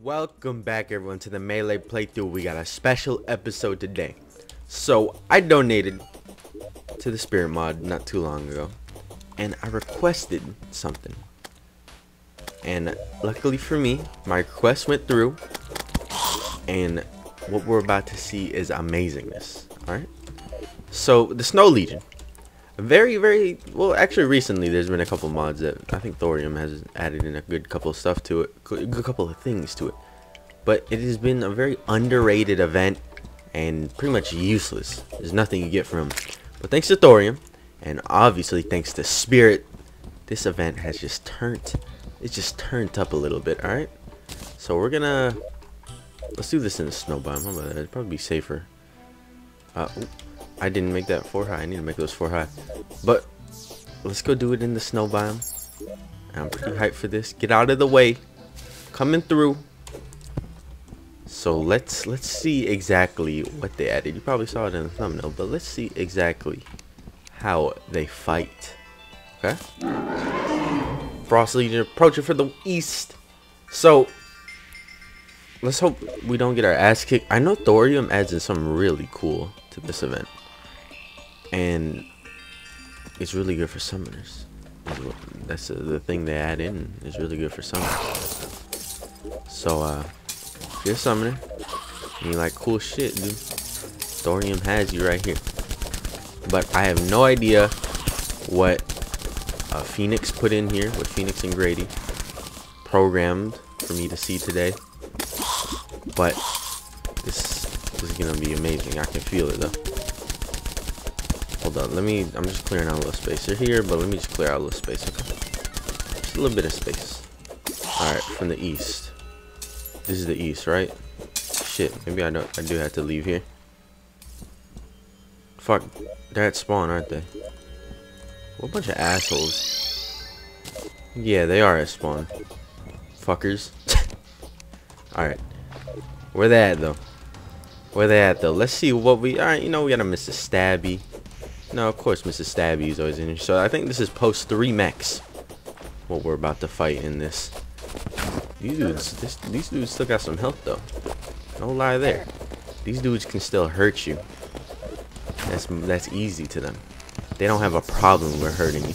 Welcome back everyone to the Melee playthrough. We got a special episode today. So I donated to the Spirit mod not too long ago. And I requested something. And luckily for me, my request went through. And what we're about to see is amazingness. Alright? So the Snow Legion. Very, very well. Actually, recently there's been a couple mods that I think Thorium has added in a good couple of stuff to it, a good couple of things to it. But it has been a very underrated event and pretty much useless. There's nothing you get from him. But thanks to Thorium, and obviously thanks to Spirit, this event has just turned, it's just turned up a little bit. All right. So we're gonna let's do this in a snow biome. It'd probably be safer. Uh, I didn't make that four high. I need to make those four high. But let's go do it in the snow biome. I'm pretty hyped for this. Get out of the way. Coming through. So let's let's see exactly what they added. You probably saw it in the thumbnail, but let's see exactly how they fight. Okay? Frost Legion approaching for the east. So let's hope we don't get our ass kicked. I know Thorium adds in something really cool to this event and it's really good for summoners. That's the thing they add in. It's really good for summoners. So, uh, if you're a summoner, and you like cool shit, dude, Thorium has you right here. But I have no idea what uh, Phoenix put in here, what Phoenix and Grady programmed for me to see today. But this, this is gonna be amazing. I can feel it though. Hold on, let me, I'm just clearing out a little space. They're here, but let me just clear out a little space, okay? Just a little bit of space. Alright, from the east. This is the east, right? Shit, maybe I don't, I do have to leave here. Fuck, they're at spawn, aren't they? What a bunch of assholes. Yeah, they are at spawn. Fuckers. Alright. Where they at, though? Where they at, though? Let's see what we... Alright, you know, we gotta miss a. Stabby. No, of course Mrs. Stabby is always in here. So I think this is post 3 mechs. What we're about to fight in this. These dudes, this, these dudes still got some health though. No lie there. These dudes can still hurt you. That's that's easy to them. They don't have a problem with hurting you.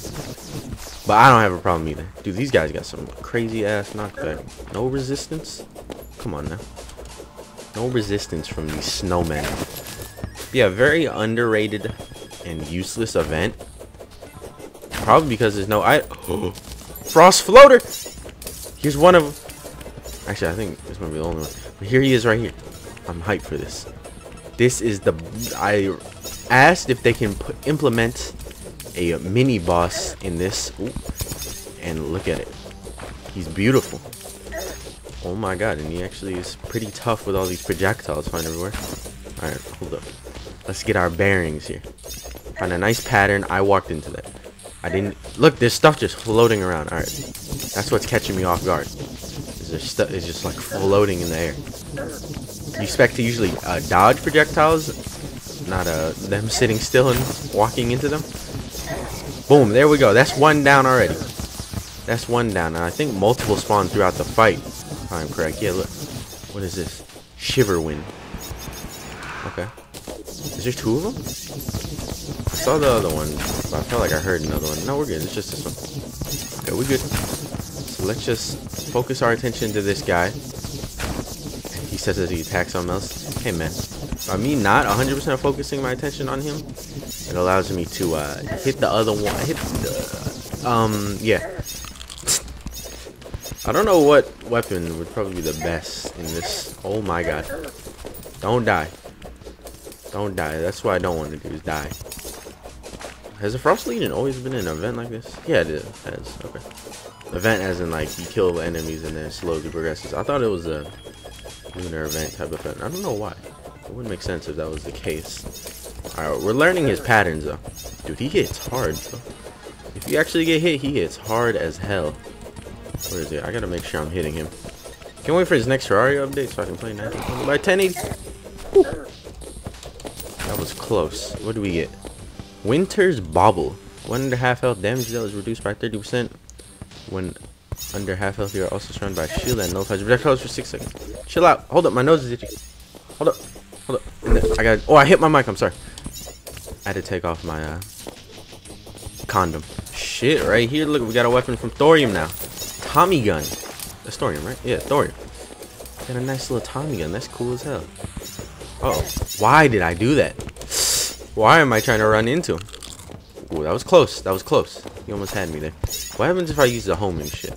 But I don't have a problem either. Dude, these guys got some crazy ass knockback. No resistance? Come on now. No resistance from these snowmen. Yeah, very underrated and useless event. Probably because there's no I Frost floater. Here's one of them. Actually, I think this might be the only one. But here he is right here. I'm hyped for this. This is the I asked if they can put, implement a mini boss in this. Ooh, and look at it. He's beautiful. Oh my god, and he actually is pretty tough with all these projectiles flying everywhere. Alright, hold up. Let's get our bearings here. Find a nice pattern. I walked into that. I didn't... Look, there's stuff just floating around. Alright. That's what's catching me off guard. Is there stuff is just like floating in the air. You expect to usually uh, dodge projectiles, not uh, them sitting still and walking into them. Boom, there we go. That's one down already. That's one down. And I think multiple spawn throughout the fight. If I'm correct. Yeah, look. What is this? Shiver wind. Okay. Is there two of them? I saw the other one, but I felt like I heard another one. No, we're good. It's just this one. Okay, we're good. So let's just focus our attention to this guy. He says as he attacks something else. Hey, man. By me not 100% focusing my attention on him, it allows me to uh, hit the other one. Hit the, um, yeah. I don't know what weapon would probably be the best in this. Oh my god. Don't die. Don't die. That's what I don't want to do is die. Has the Frost Legion always been an event like this? Yeah, it is. Has. Okay. Event as in like you kill enemies and then slowly progresses. I thought it was a lunar event type of event. I don't know why. It wouldn't make sense if that was the case. Alright, we're learning his patterns though. Dude, he hits hard. Bro. If you actually get hit, he hits hard as hell. Where is it? I gotta make sure I'm hitting him. Can't wait for his next Terraria update so I can play 1920 by 1080. Whew was close. What do we get? Winter's Bauble. One and a half health damage that was reduced by 30% when Under half health, you are also surrounded by shield and nullifies projectiles for six seconds. Chill out. Hold up, my nose is itchy. Hold up. Hold up. I got. Oh, I hit my mic. I'm sorry. I had to take off my uh, condom. Shit, right here. Look, we got a weapon from Thorium now. Tommy gun. That's Thorium, right? Yeah, Thorium. Got a nice little Tommy gun. That's cool as hell. Uh oh. Why did I do that? Why am I trying to run into him? Ooh, that was close. That was close. He almost had me there. What happens if I use the homing shit?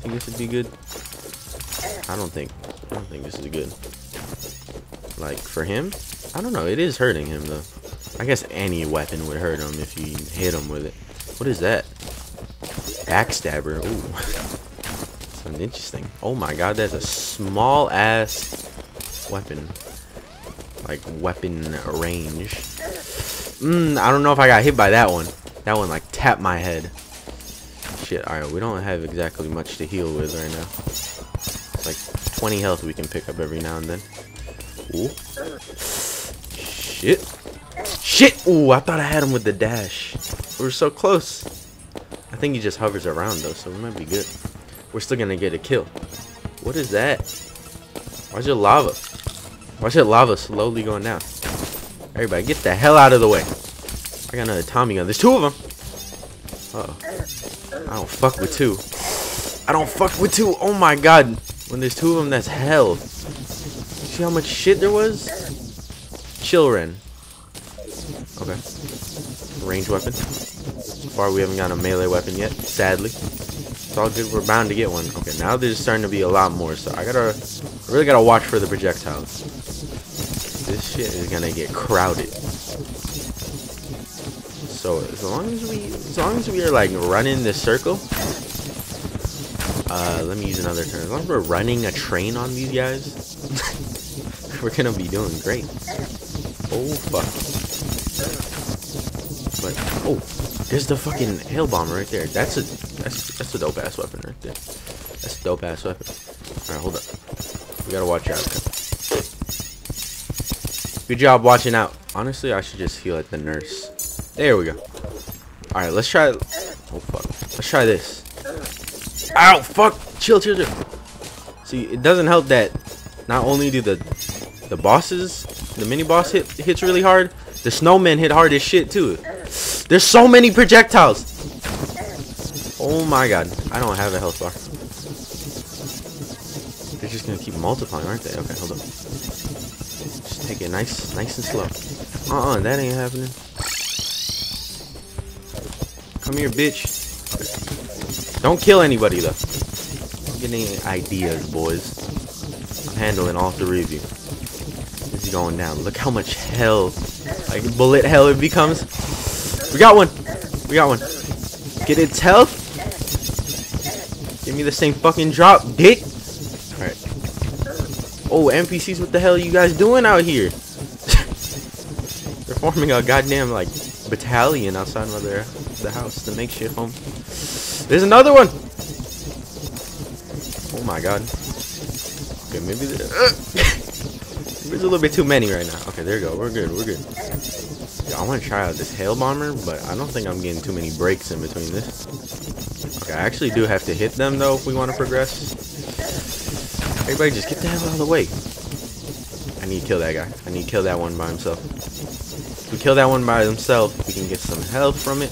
Think this would be good? I don't think. I don't think this is good. Like, for him? I don't know. It is hurting him, though. I guess any weapon would hurt him if you hit him with it. What is that? Backstabber. Ooh. Something interesting. Oh my god, that's a small ass weapon. Like, weapon range. Mmm, I don't know if I got hit by that one. That one, like, tapped my head. Shit, alright, we don't have exactly much to heal with right now. It's like 20 health we can pick up every now and then. Ooh. Shit. Shit! Ooh, I thought I had him with the dash. We were so close. I think he just hovers around, though, so we might be good. We're still gonna get a kill. What is that? Why's it lava? Why's it lava slowly going down? Everybody, get the hell out of the way. I got another Tommy gun. There's two of them. Uh oh. I don't fuck with two. I don't fuck with two. Oh my god. When there's two of them, that's hell. See how much shit there was? Chillren. Okay. Range weapon. So far, we haven't got a melee weapon yet, sadly. It's all good. We're bound to get one. Okay, now there's starting to be a lot more, so I gotta, I really gotta watch for the projectiles. This shit is gonna get crowded. So as long as we, as long as we are like running this circle, uh, let me use another term. As long as we're running a train on these guys, we're gonna be doing great. Oh fuck. But oh, there's the fucking hail bomber right there. That's a that's that's a dope ass weapon right there. That's a dope ass weapon. Alright, hold up. We gotta watch out. Good job watching out. Honestly, I should just heal at the nurse. There we go. Alright, let's try... Oh, fuck. Let's try this. Ow, fuck. Chill, chill, chill. See, it doesn't help that not only do the the bosses, the mini-boss hit hits really hard, the snowman hit hard as shit, too. There's so many projectiles. Oh, my God. I don't have a health bar. They're just to keep multiplying, aren't they? Okay, hold up. Take it nice, nice and slow. Uh-uh, that ain't happening. Come here, bitch. Don't kill anybody, though. Don't get any ideas, boys. I'm handling all three of you. This is going down. Look how much hell, like bullet hell it becomes. We got one. We got one. Get its health. Give me the same fucking drop, dick. Oh, NPCs, what the hell are you guys doing out here? They're forming a goddamn, like, battalion outside of their the house, the makeshift home. There's another one! Oh my god. Okay, maybe uh, there's a little bit too many right now. Okay, there you go. We're good. We're good. I want to try out this hail bomber, but I don't think I'm getting too many breaks in between this. Okay, I actually do have to hit them though if we want to progress. Everybody, just get the hell out of the way. I need to kill that guy. I need to kill that one by himself. If we kill that one by himself, we can get some health from it.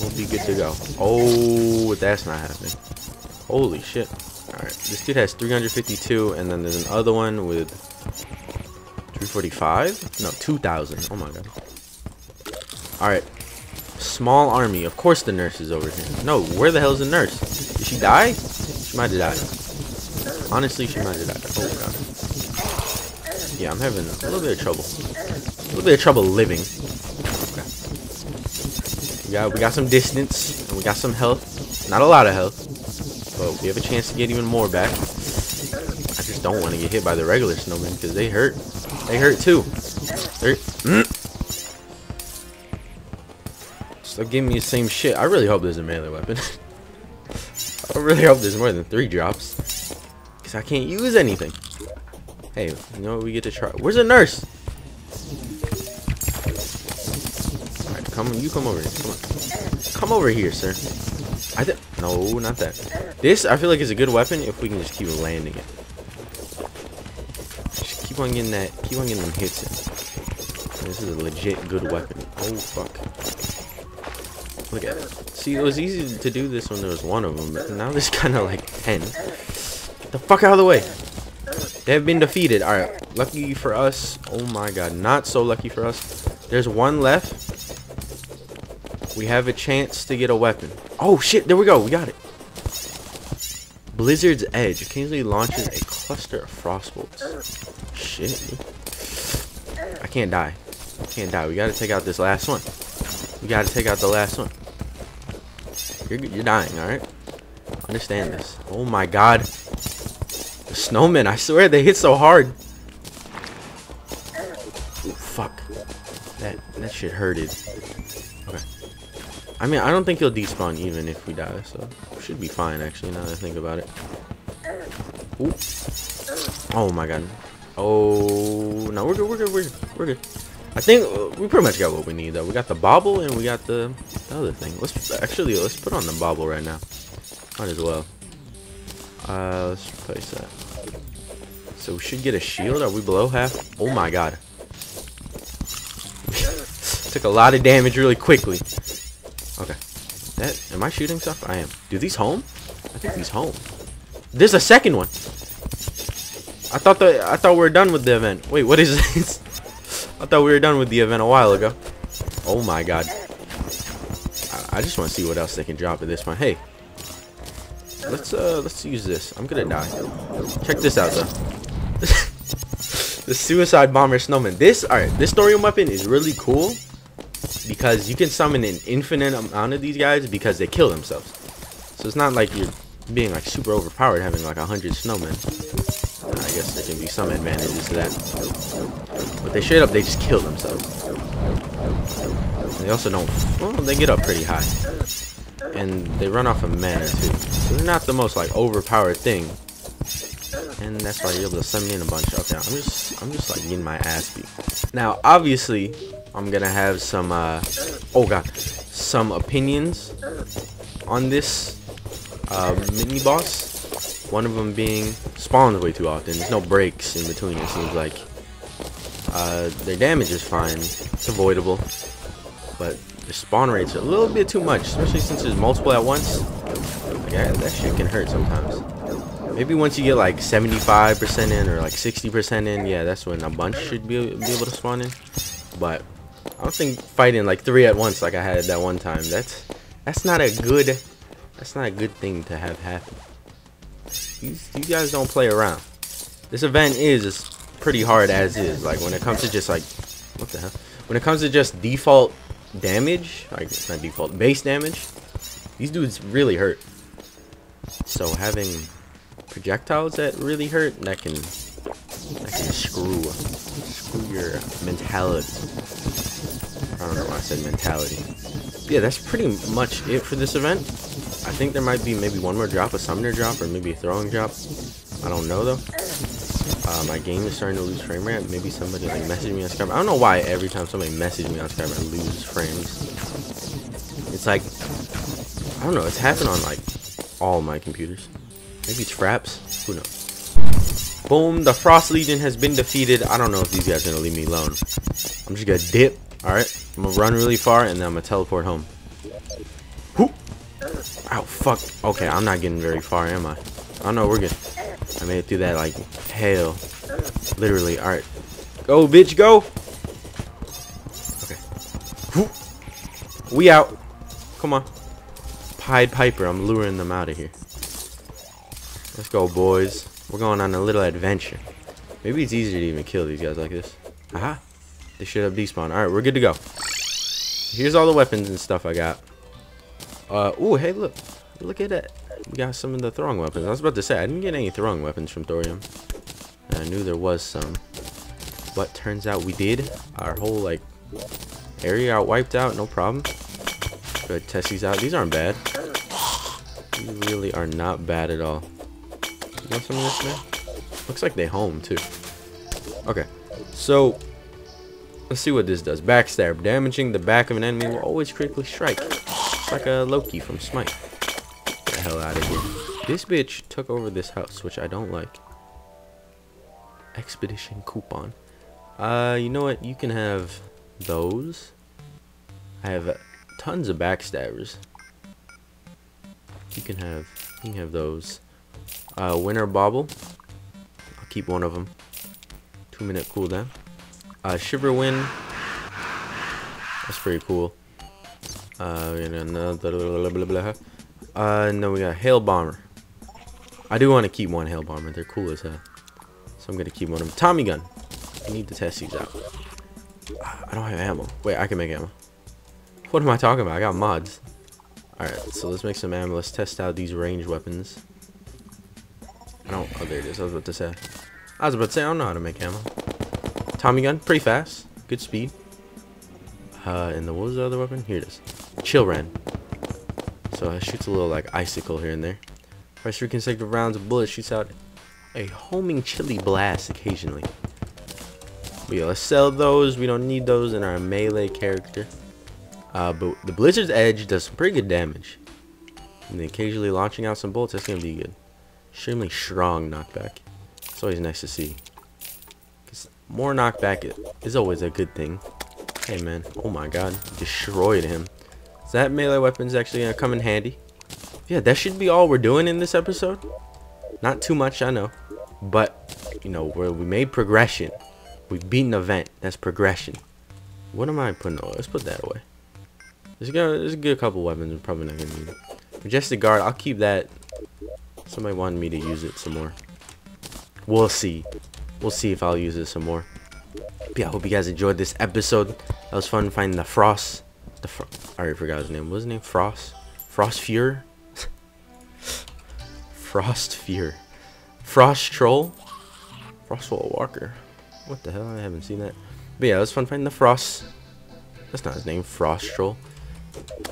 We'll be good to go. Oh, that's not happening. Holy shit. Alright, this dude has 352, and then there's another one with 345? No, 2,000. Oh my god. Alright. Small army. Of course the nurse is over here. No, where the hell is the nurse? Did she die? She might have died. Honestly, she might have died. Oh god. Yeah, I'm having a little bit of trouble. A little bit of trouble living. Okay. We got we got some distance and we got some health. Not a lot of health, but we have a chance to get even more back. I just don't want to get hit by the regular snowmen because they hurt. They hurt too. They're mm. Still giving me the same shit. I really hope there's a melee weapon. I really hope there's more than three drops. Because I can't use anything. Hey, you know we get to try? Where's the nurse? Alright, come you come over here. Come on. Come over here, sir. I th No, not that. This, I feel like, is a good weapon if we can just keep landing it. Just keep on getting that, keep on getting them hits in. This is a legit good weapon. Oh, fuck. Look at it. See, it was easy to do this when there was one of them, but now there's kind of like 10. The fuck out of the way. They have been defeated. Alright, lucky for us. Oh my god, not so lucky for us. There's one left. We have a chance to get a weapon. Oh shit, there we go. We got it. Blizzard's Edge occasionally launches a cluster of frostbolts. Shit. I can't die. I can't die. We gotta take out this last one. We gotta take out the last one. You're, you're dying, alright? Understand this. Oh my god. The snowmen, I swear they hit so hard. Ooh, fuck. That that shit hurted. Okay. I mean, I don't think he'll despawn even if we die, so should be fine actually now that I think about it. Ooh. Oh my god. Oh no, we're good, we're good, we're good, we're good. I think uh, we pretty much got what we need though. We got the Bauble and we got the, the other thing. Let's actually let's put on the Bauble right now. Might as well. Uh, let's place that. So we should get a shield. Are we below half? Oh my god. Took a lot of damage really quickly. Okay. That am I shooting stuff? I am. Do these home? I think these home. There's a second one. I thought the I thought we were done with the event. Wait, what is this? I thought we were done with the event a while ago. Oh my god. I, I just want to see what else they can drop at this point. Hey. Let's uh let's use this. I'm gonna die. Check this out though. the suicide bomber snowman. This alright, this thorium weapon is really cool because you can summon an infinite amount of these guys because they kill themselves. So it's not like you're being like super overpowered having like a hundred snowmen. I guess there can be some advantages to that. But they straight up they just kill themselves. They also don't well they get up pretty high. And they run off of mana too. Not the most like overpowered thing. And that's why you're able to summon in a bunch. Okay, I'm just I'm just like getting my ass beat. Now obviously I'm gonna have some uh oh god some opinions on this uh, mini boss one of them being spawns way too often there's no breaks in between it seems like uh, their damage is fine it's avoidable but the spawn rates are a little bit too much especially since there's multiple at once yeah that shit can hurt sometimes maybe once you get like 75% in or like 60% in yeah that's when a bunch should be, be able to spawn in but I don't think fighting like three at once like I had that one time. That's that's not a good that's not a good thing to have happen. You guys don't play around. This event is pretty hard as is. Like when it comes to just like what the hell? When it comes to just default damage, like it's not default base damage, these dudes really hurt. So having projectiles that really hurt that can that can screw screw your mentality. I don't know why I said mentality. Yeah, that's pretty much it for this event. I think there might be maybe one more drop, a summoner drop, or maybe a throwing drop. I don't know though. Uh, my game is starting to lose frame rate. Maybe somebody like messaged me on Skype. I don't know why every time somebody messages me on Skype I lose frames. It's like I don't know. It's happened on like all my computers. Maybe it's fraps. Who knows? Boom, the Frost Legion has been defeated. I don't know if these guys are gonna leave me alone. I'm just gonna dip. Alright, I'm gonna run really far and then I'm gonna teleport home. Whoop! Ow, fuck. Okay, I'm not getting very far, am I? Oh no, we're good. I made it through that like hell. Literally, alright. Go, bitch, go! Okay. Whoop. We out. Come on. Pied Piper, I'm luring them out of here. Let's go, boys. We're going on a little adventure. Maybe it's easier to even kill these guys like this. Aha. They should have despawned. Alright, we're good to go. Here's all the weapons and stuff I got. Uh, oh, hey, look. Look at that. We got some of the throwing weapons. I was about to say, I didn't get any throwing weapons from Thorium. I knew there was some. But turns out we did. Our whole, like, area got wiped out. No problem. Go ahead, test these out. These aren't bad. These really are not bad at all. You want some of this, man? Looks like they home, too. Okay. So, let's see what this does. Backstab. Damaging the back of an enemy will always critically strike. It's like a Loki from Smite. Get the hell out of here. This bitch took over this house, which I don't like. Expedition coupon. Uh, you know what? You can have those. I have tons of backstabbers. You can have, you can have those. Uh, winter Bauble. I'll keep one of them. Two minute cooldown. Uh, shiver wind. That's pretty cool. Uh, uh, then we got hail bomber. I do want to keep one hail bomber. They're cool as hell. So I'm gonna keep one of them. Tommy gun. I need to test these out. I don't have ammo. Wait, I can make ammo. What am I talking about? I got mods. Alright, so let's make some ammo. Let's test out these ranged weapons. I don't... Oh, there it is. I was about to say. I was about to say, I don't know how to make ammo. Tommy gun. Pretty fast. Good speed. Uh, and the, what was the other weapon? Here it is. Chill Ran. So it shoots a little, like, icicle here and there. Press three consecutive rounds of bullets shoots out a homing chili blast occasionally. But yeah, let's sell those. We don't need those in our melee character. Uh, but the Blizzard's Edge does some pretty good damage. And then occasionally launching out some bolts, that's going to be good. Extremely strong knockback. It's always nice to see. Cause more knockback is always a good thing. Hey man, oh my god, destroyed him. Is that melee weapon's actually going to come in handy? Yeah, that should be all we're doing in this episode. Not too much, I know. But, you know, we made progression. We beat an event. That's progression. What am I putting away? Let's put that away. There's a, there's a good couple weapons we're probably not going to need. Majestic Guard, I'll keep that. Somebody wanted me to use it some more. We'll see. We'll see if I'll use it some more. But yeah, I hope you guys enjoyed this episode. That was fun finding the Frost. The I already forgot his name. What was his name? Frost? Frost Fury? Frost Fear. Frost Troll? Frostwall Walker. What the hell? I haven't seen that. But yeah, it was fun finding the Frost. That's not his name. Frost Troll.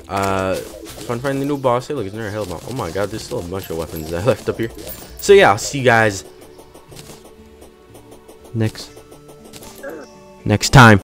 Uh, fun finding the new boss. Hey, look, it's never held on. Oh my god, there's still a bunch of weapons that I left up here. So yeah, I'll see you guys next next time.